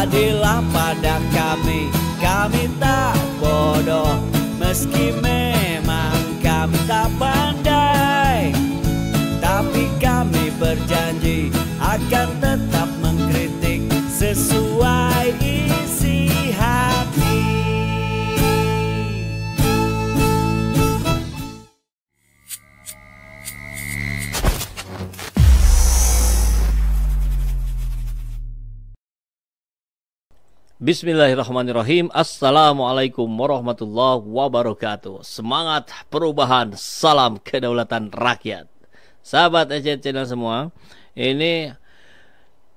Adillah pada kami. Kami tak bodoh Meski memang kami tak pandai. Tapi kami berjanji Akan tetap mengkritik Sesuai Bismillahirrahmanirrahim. Assalamualaikum warahmatullahi wabarakatuh. Semangat perubahan Salam kedaulatan rakyat. Sahabat EC Channel semua Ini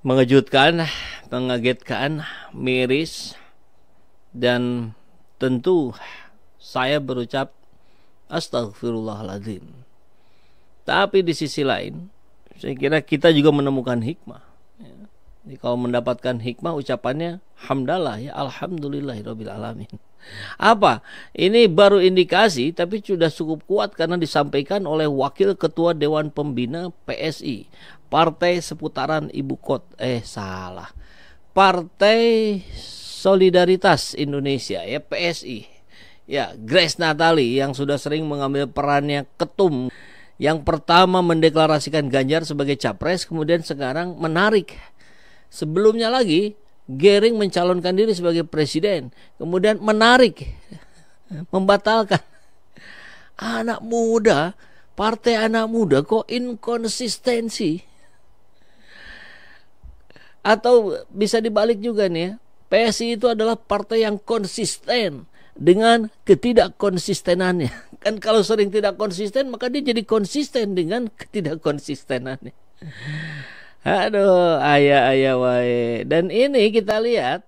mengejutkan Mengagetkan Miris Dan tentu Saya berucap Astagfirullahaladzim Tapi di sisi lain Saya kira kita juga menemukan hikmah jadi kalau mendapatkan hikmah ucapannya hamdalah ya alhamdulillahirabbil alamin. Apa? Ini baru indikasi tapi sudah cukup kuat karena disampaikan oleh Wakil Ketua Dewan Pembina PSI, Partai Seputaran Ibu Kota. Eh salah. Partai Solidaritas Indonesia ya PSI. Ya, Grace Natali yang sudah sering mengambil perannya ketum yang pertama mendeklarasikan Ganjar sebagai capres kemudian sekarang menarik Sebelumnya lagi, Gering mencalonkan diri sebagai presiden, kemudian menarik, membatalkan. Anak muda, partai anak muda kok inkonsistensi. Atau bisa dibalik juga nih ya, PSI itu adalah partai yang konsisten dengan ketidakkonsistenannya. Kan kalau sering tidak konsisten maka dia jadi konsisten dengan ketidakkonsistenannya. Aduh, ayah ayah wae. Dan ini kita lihat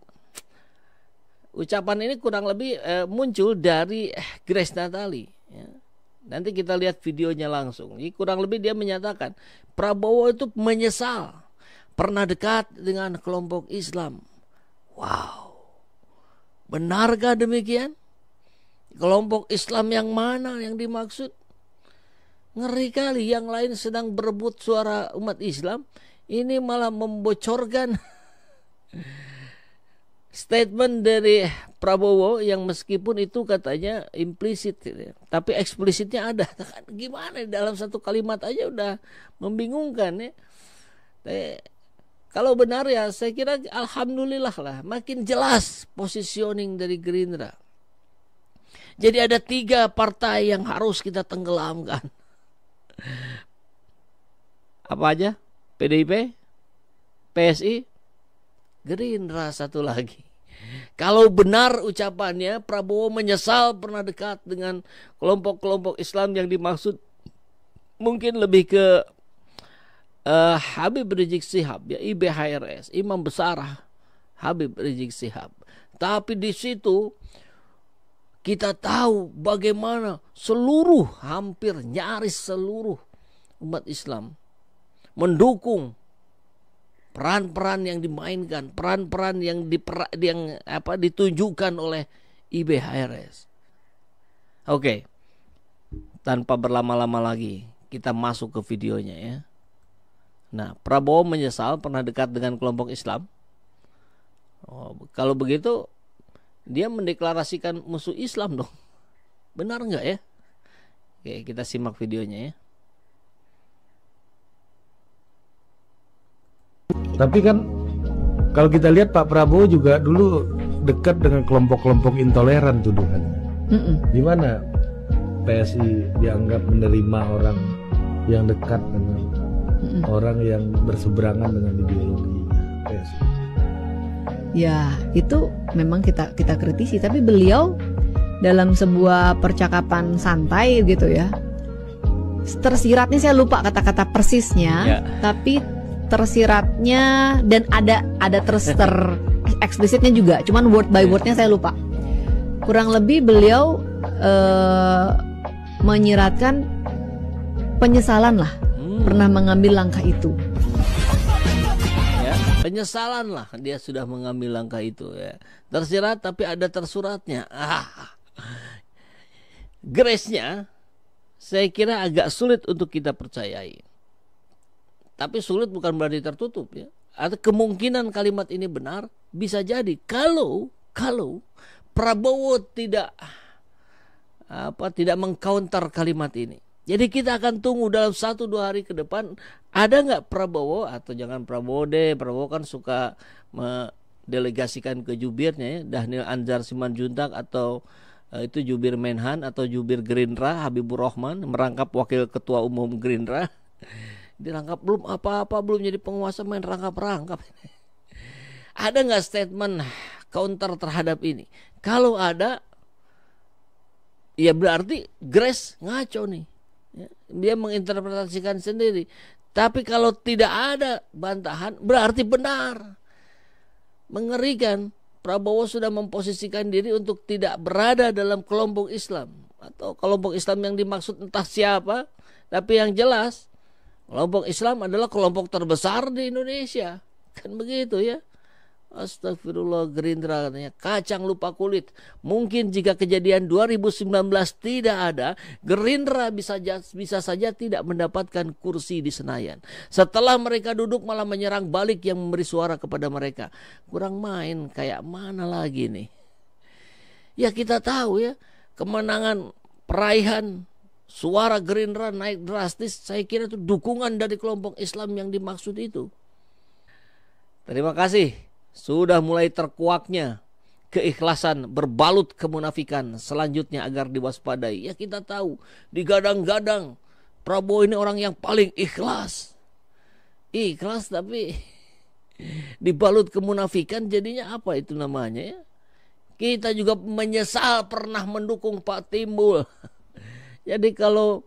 ucapan ini kurang lebih eh, muncul dari Grace Natali. Ya. Nanti kita lihat videonya langsung. Jadi kurang lebih dia menyatakan Prabowo itu menyesal pernah dekat dengan kelompok Islam. Wow, benarkah demikian? Kelompok Islam yang mana yang dimaksud? Ngeri kali yang lain sedang berebut suara umat Islam ini malah membocorkan statement dari Prabowo yang meskipun itu katanya implisit gitu ya. tapi eksplisitnya ada. Kan gimana dalam satu kalimat aja udah membingungkan ya. Kalau benar ya saya kira alhamdulillah lah. Makin jelas positioning dari Gerindra. Jadi ada tiga partai yang harus kita tenggelamkan. Apa aja PDIP, PSI, Gerindra satu lagi. Kalau benar ucapannya Prabowo menyesal pernah dekat dengan kelompok-kelompok Islam yang dimaksud mungkin lebih ke uh, Habib Rizik Sihab ya IBHRS Imam Besar Habib Rizik Sihab. Tapi di situ kita tahu bagaimana seluruh hampir nyaris seluruh umat Islam mendukung peran-peran yang dimainkan, peran-peran yang diper, yang apa ditunjukkan oleh IBHRS. Oke. Tanpa berlama-lama lagi, kita masuk ke videonya ya. Nah, Prabowo menyesal pernah dekat dengan kelompok Islam. Oh, kalau begitu dia mendeklarasikan musuh Islam dong. Benar nggak ya? Oke, kita simak videonya ya. Tapi kan kalau kita lihat Pak Prabowo juga dulu dekat dengan kelompok-kelompok intoleran tuduhan. Mm -mm. Di mana PSI dianggap menerima orang yang dekat dengan mm -mm. orang yang berseberangan dengan ideologi PSI. Ya, itu memang kita kita kritisi, tapi beliau dalam sebuah percakapan santai gitu ya. Tersiratnya saya lupa kata-kata persisnya, ya. tapi tersiratnya dan ada ada terus ter eksplisitnya juga cuman word by wordnya saya lupa. Kurang lebih beliau uh, menyiratkan penyesalan lah. Hmm. pernah mengambil langkah itu. Ya penyesalan lah dia sudah mengambil langkah itu ya. Tersirat tapi ada tersuratnya. Ah grace-nya saya kira agak sulit untuk kita percayai tapi sulit bukan berarti tertutup ya. Ada kemungkinan kalimat ini benar bisa jadi kalau kalau Prabowo tidak apa tidak mengcounter kalimat ini. Jadi kita akan tunggu dalam satu dua hari ke depan ada nggak Prabowo atau jangan Prabowo deh Prabowo kan suka mendelegasikan ke jubirnya ya Daniel Anzar Simanjuntak atau uh, itu jubir Menhan atau jubir Gerindra Habibur Rahman merangkap wakil ketua umum Gerindra dirangkap belum apa-apa belum jadi penguasa main rangkap-rangkap ada nggak statement counter terhadap ini kalau ada ya berarti Grace ngaco nih Ya, dia menginterpretasikan sendiri. Tapi kalau tidak ada bantahan berarti benar. Mengerikan. Prabowo sudah memposisikan diri untuk tidak berada dalam kelompok Islam atau kelompok Islam yang dimaksud entah siapa, tapi yang jelas kelompok Islam adalah kelompok terbesar di Indonesia. Kan begitu ya. Astagfirullah Gerindra katanya kacang lupa kulit. Mungkin jika kejadian 2019 tidak ada, Gerindra bisa bisa saja tidak mendapatkan kursi di Senayan. Setelah mereka duduk malah menyerang balik yang memberi suara kepada mereka. Kurang main kayak mana lagi nih? Ya kita tahu ya, kemenangan peraihan suara Gerindra naik drastis. Saya kira itu dukungan dari kelompok Islam yang dimaksud itu. Terima kasih sudah mulai terkuaknya keikhlasan berbalut kemunafikan selanjutnya agar diwaspadai. Ya kita tahu digadang-gadang Prabowo ini orang yang paling ikhlas. Ikhlas tapi dibalut kemunafikan jadinya apa itu namanya ya? Kita juga menyesal pernah mendukung Pak Timbul. Jadi kalau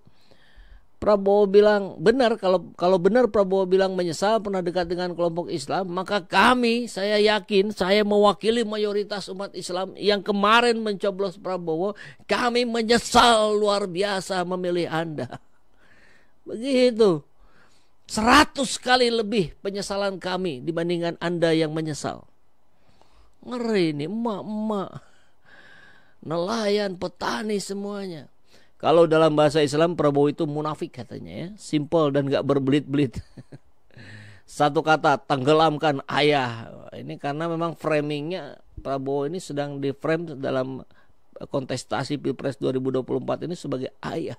Prabowo bilang benar kalau kalau benar Prabowo bilang menyesal pernah dekat dengan kelompok Islam maka kami saya yakin saya mewakili mayoritas umat Islam yang kemarin mencoblos Prabowo kami menyesal luar biasa memilih Anda. Begitu. Seratus kali lebih penyesalan kami dibandingkan Anda yang menyesal. Ngeri ini emak-emak. Nelayan petani semuanya kalau dalam bahasa Islam Prabowo itu munafik katanya ya, simple dan gak berbelit-belit. Satu kata tenggelamkan ayah. Ini karena memang framingnya Prabowo ini sedang di frame dalam kontestasi Pilpres 2024 ini sebagai ayah.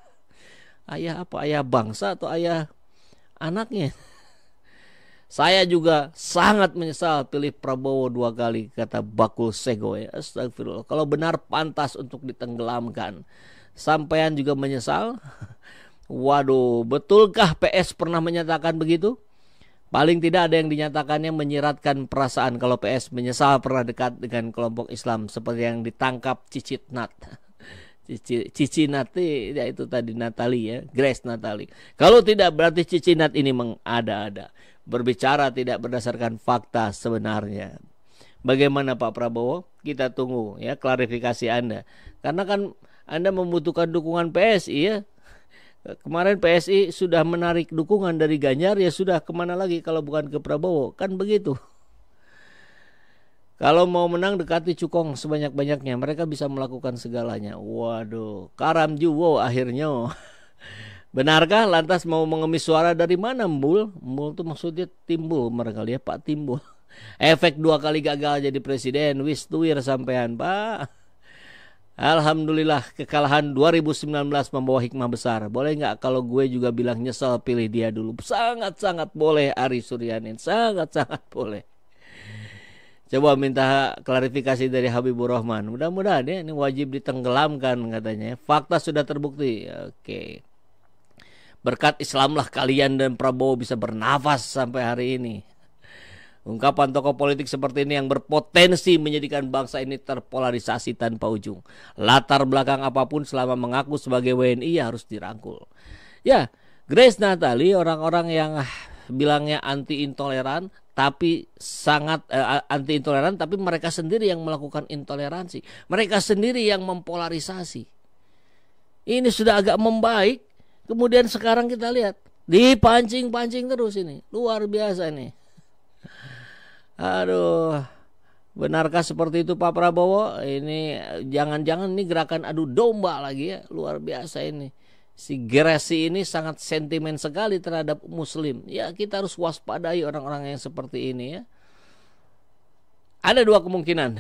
Ayah apa? Ayah bangsa atau ayah anaknya? Saya juga sangat menyesal pilih Prabowo dua kali kata Bakul Sego ya. Astagfirullah. Kalau benar pantas untuk ditenggelamkan Sampean juga menyesal? Waduh, betulkah PS pernah menyatakan begitu? Paling tidak ada yang dinyatakannya menyiratkan perasaan kalau PS menyesal pernah dekat dengan kelompok Islam seperti yang ditangkap Cicit Nat. Cici, Cici Nati ya itu tadi Natali ya, Grace Natali. Kalau tidak berarti Cici Nat ini mengada-ada. Berbicara tidak berdasarkan fakta sebenarnya. Bagaimana Pak Prabowo? Kita tunggu ya klarifikasi Anda. Karena kan anda membutuhkan dukungan PSI ya. Kemarin PSI sudah menarik dukungan dari Ganjar ya sudah ke mana lagi kalau bukan ke Prabowo kan begitu. Kalau mau menang dekati cukong sebanyak-banyaknya mereka bisa melakukan segalanya. Waduh, karam juwo akhirnya. Benarkah lantas mau mengemis suara dari mana Mbul? Mbul itu maksudnya timbul mereka ya Pak Timbul. Efek dua kali gagal jadi presiden wis tuir sampean Pak. Alhamdulillah kekalahan 2019 membawa hikmah besar. Boleh nggak kalau gue juga bilang nyesel pilih dia dulu? Sangat-sangat boleh Ari Suryanin. Sangat-sangat boleh. Coba minta klarifikasi dari Habibur Rahman. Mudah-mudahan ya ini wajib ditenggelamkan katanya. Fakta sudah terbukti. Oke. Berkat Islamlah kalian dan Prabowo bisa bernafas sampai hari ini. Ungkapan tokoh politik seperti ini yang berpotensi menjadikan bangsa ini terpolarisasi tanpa ujung. Latar belakang apa pun selama mengaku sebagai WNI ya harus dirangkul. Ya, Grace Natali orang-orang yang bilangnya anti intoleran tapi sangat eh, anti intoleran tapi mereka sendiri yang melakukan intoleransi. Mereka sendiri yang mempolarisasi. Ini sudah agak membaik. Kemudian sekarang kita lihat dipancing-pancing terus ini. Luar biasa nih. Aduh, benarkah seperti itu Pak Prabowo? Ini jangan-jangan ini gerakan adu domba lagi ya, luar biasa ini. Si Gerasi ini sangat sentimen sekali terhadap Muslim. Ya kita harus waspadai orang-orang yang seperti ini ya. Ada dua kemungkinan.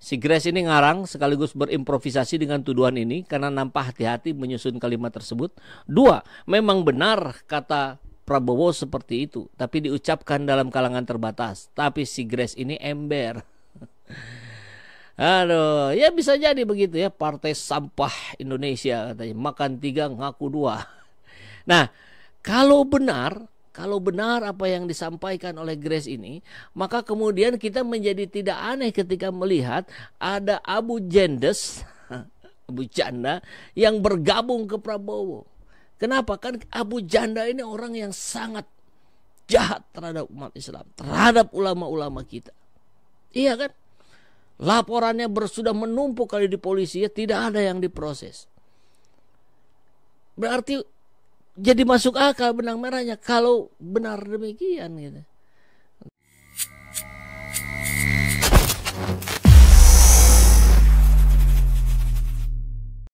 Si Grace ini ngarang sekaligus berimprovisasi dengan tuduhan ini karena nampak hati-hati menyusun kalimat tersebut. Dua, memang benar kata Prabowo seperti itu, tapi diucapkan dalam kalangan terbatas. Tapi si Grace ini ember. Aduh, ya bisa jadi begitu ya. Partai sampah Indonesia katanya. Makan tiga, ngaku dua. Nah, kalau benar, kalau benar apa yang disampaikan oleh Grace ini, maka kemudian kita menjadi tidak aneh ketika melihat ada Abu Jendes, Abu Janda yang bergabung ke Prabowo. Kenapa? Kan Abu Janda ini orang yang sangat jahat terhadap umat Islam, terhadap ulama-ulama kita. Iya kan? Laporannya sudah menumpuk kali di polisi ya tidak ada yang diproses. Berarti jadi masuk akal benang merahnya kalau benar demikian gitu.